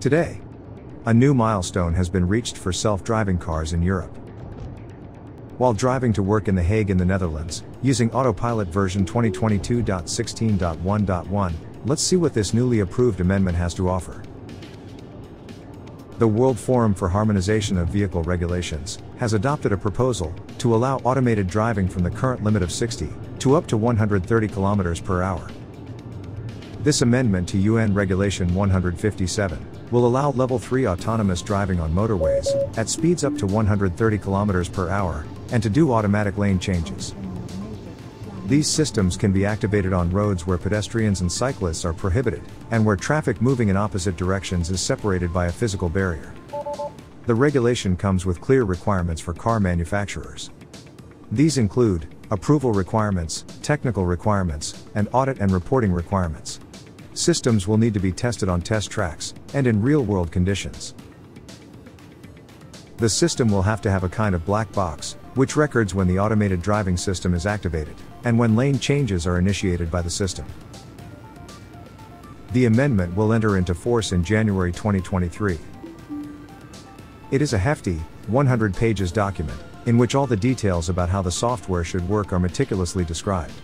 Today, a new milestone has been reached for self driving cars in Europe. While driving to work in The Hague in the Netherlands, using autopilot version 2022.16.1.1, let's see what this newly approved amendment has to offer. The World Forum for Harmonization of Vehicle Regulations has adopted a proposal to allow automated driving from the current limit of 60 to up to 130 km per hour. This amendment to UN Regulation 157 will allow level 3 autonomous driving on motorways at speeds up to 130 km per hour and to do automatic lane changes. These systems can be activated on roads where pedestrians and cyclists are prohibited, and where traffic moving in opposite directions is separated by a physical barrier. The regulation comes with clear requirements for car manufacturers. These include approval requirements, technical requirements, and audit and reporting requirements. Systems will need to be tested on test tracks and in real world conditions. The system will have to have a kind of black box, which records when the automated driving system is activated, and when lane changes are initiated by the system. The amendment will enter into force in January 2023. It is a hefty, 100 pages document, in which all the details about how the software should work are meticulously described.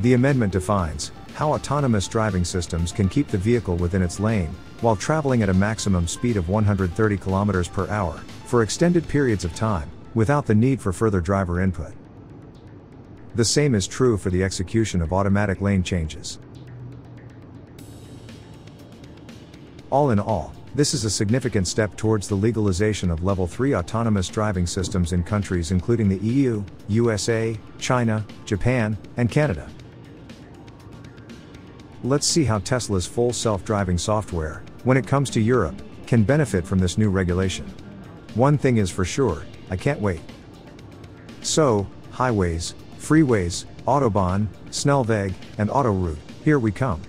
The amendment defines how autonomous driving systems can keep the vehicle within its lane while traveling at a maximum speed of 130 km per hour for extended periods of time without the need for further driver input. The same is true for the execution of automatic lane changes. All in all, this is a significant step towards the legalization of Level 3 autonomous driving systems in countries including the EU, USA, China, Japan, and Canada. Let's see how Tesla's full self driving software, when it comes to Europe, can benefit from this new regulation. One thing is for sure I can't wait. So, highways, freeways, Autobahn, Snelweg, and Autoroute, here we come.